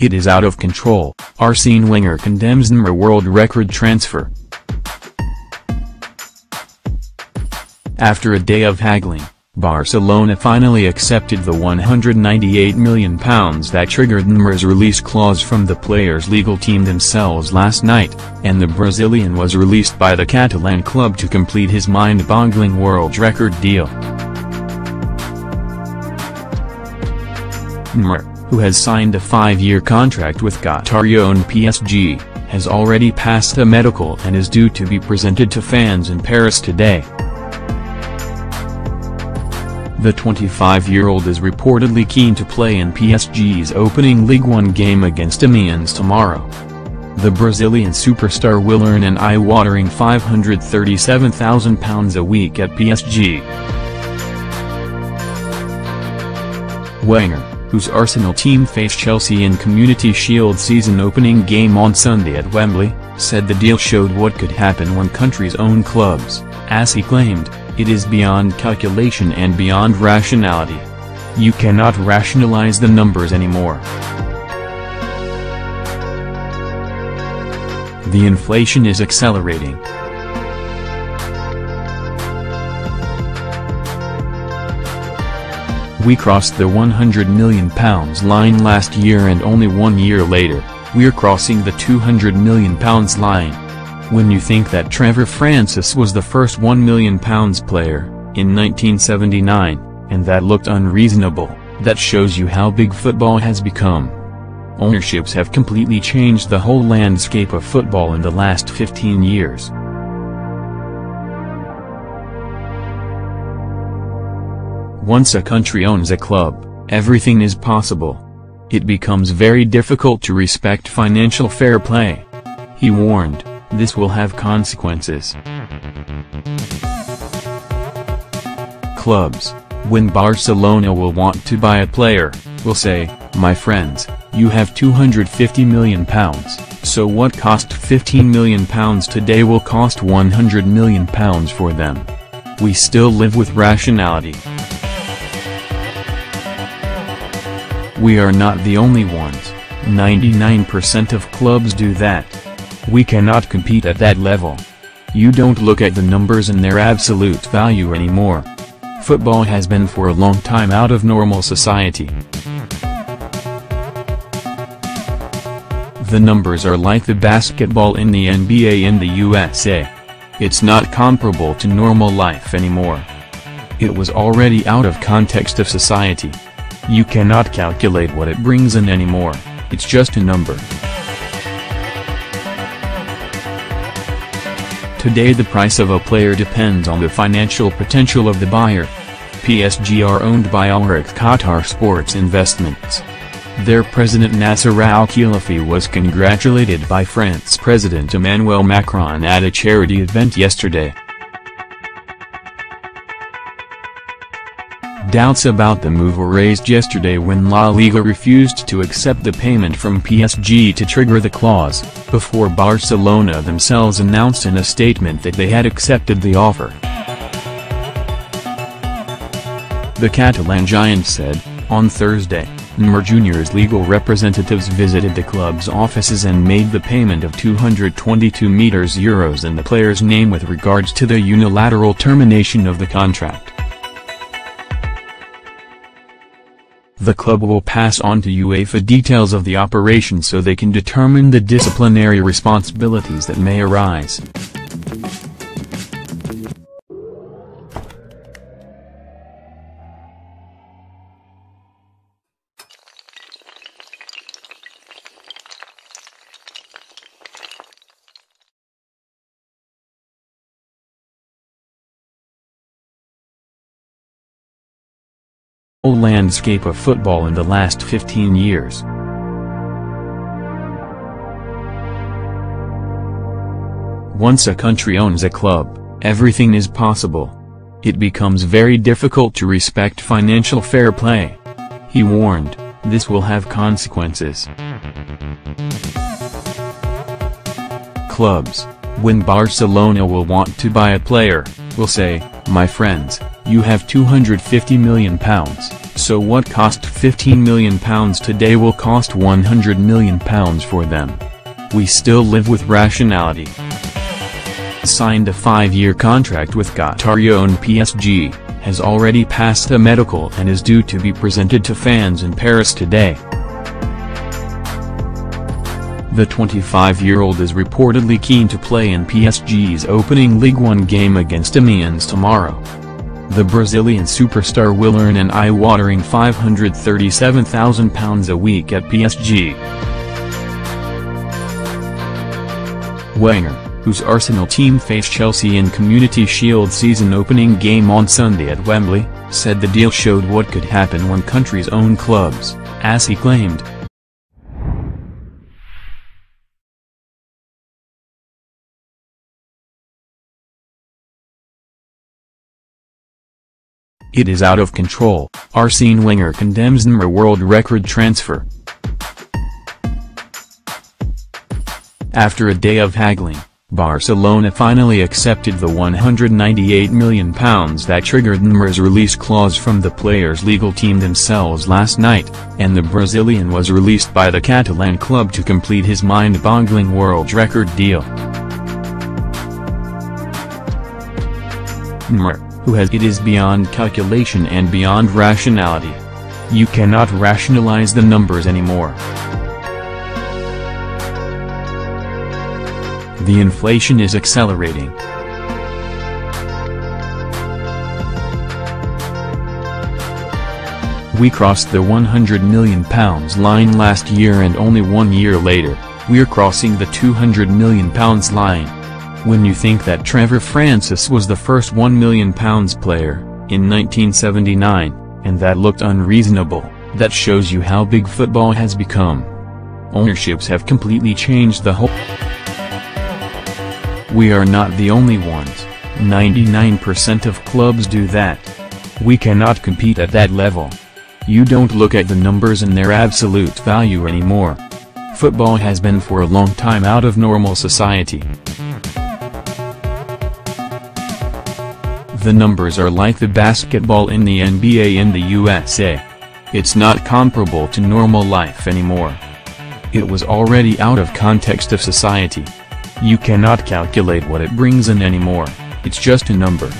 It is out of control, Arsene Wenger condemns Neymar world record transfer. After a day of haggling, Barcelona finally accepted the £198 million that triggered Neymar's release clause from the players' legal team themselves last night, and the Brazilian was released by the Catalan club to complete his mind-boggling world record deal. Neymar, who has signed a five-year contract with Qatari-owned PSG, has already passed a medical and is due to be presented to fans in Paris today. The 25-year-old is reportedly keen to play in PSG's opening Ligue 1 game against Amiens tomorrow. The Brazilian superstar will earn an eye-watering £537,000 a week at PSG. Wenger, whose Arsenal team faced Chelsea in Community Shield season opening game on Sunday at Wembley, said the deal showed what could happen when countries own clubs, as he claimed, it is beyond calculation and beyond rationality. You cannot rationalize the numbers anymore. The inflation is accelerating. We crossed the 100 million pounds line last year and only one year later, we're crossing the 200 million pounds line. When you think that Trevor Francis was the first £1 million player, in 1979, and that looked unreasonable, that shows you how big football has become. Ownerships have completely changed the whole landscape of football in the last 15 years. Once a country owns a club, everything is possible. It becomes very difficult to respect financial fair play. He warned. This will have consequences. Clubs, when Barcelona will want to buy a player, will say, my friends, you have 250 million pounds, so what cost 15 million pounds today will cost 100 million pounds for them. We still live with rationality. We are not the only ones, 99% of clubs do that. We cannot compete at that level. You don't look at the numbers and their absolute value anymore. Football has been for a long time out of normal society. The numbers are like the basketball in the NBA in the USA. It's not comparable to normal life anymore. It was already out of context of society. You cannot calculate what it brings in anymore, it's just a number. Today the price of a player depends on the financial potential of the buyer. PSG are owned by Rajhi Qatar Sports Investments. Their president Nasser Al-Khelaifi was congratulated by France President Emmanuel Macron at a charity event yesterday. Doubts about the move were raised yesterday when La Liga refused to accept the payment from PSG to trigger the clause, before Barcelona themselves announced in a statement that they had accepted the offer. The Catalan giant said, on Thursday, Neymar Jr.'s legal representatives visited the club's offices and made the payment of 222 meters euros in the player's name with regards to the unilateral termination of the contract. The club will pass on to UEFA details of the operation so they can determine the disciplinary responsibilities that may arise. Whole landscape of football in the last 15 years. Once a country owns a club, everything is possible. It becomes very difficult to respect financial fair play. He warned, this will have consequences. Clubs, when Barcelona will want to buy a player, will say, my friends, you have 250 million pounds, So what cost 15 million pounds today will cost 100 million pounds for them. We still live with rationality. Signed a five-year contract with Qatari-owned PSG, has already passed a medical and is due to be presented to fans in Paris today. The 25-year-old is reportedly keen to play in PSG's opening Ligue 1 game against Amiens tomorrow. The Brazilian superstar will earn an eye-watering £537,000 a week at PSG. Wenger, whose Arsenal team faced Chelsea in Community Shield season opening game on Sunday at Wembley, said the deal showed what could happen when countries own clubs, as he claimed, It is out of control, Arsene Wenger condemns Neymar world record transfer. After a day of haggling, Barcelona finally accepted the £198 million that triggered Neymar's release clause from the players' legal team themselves last night, and the Brazilian was released by the Catalan club to complete his mind-boggling world record deal. Neymar who has it is beyond calculation and beyond rationality. You cannot rationalize the numbers anymore. The inflation is accelerating. We crossed the 100 million pounds line last year and only one year later, we're crossing the 200 million pounds line. When you think that Trevor Francis was the first £1 million player, in 1979, and that looked unreasonable, that shows you how big football has become. Ownerships have completely changed the whole... We are not the only ones, 99% of clubs do that. We cannot compete at that level. You don't look at the numbers and their absolute value anymore. Football has been for a long time out of normal society. The numbers are like the basketball in the NBA in the USA. It's not comparable to normal life anymore. It was already out of context of society. You cannot calculate what it brings in anymore, it's just a number.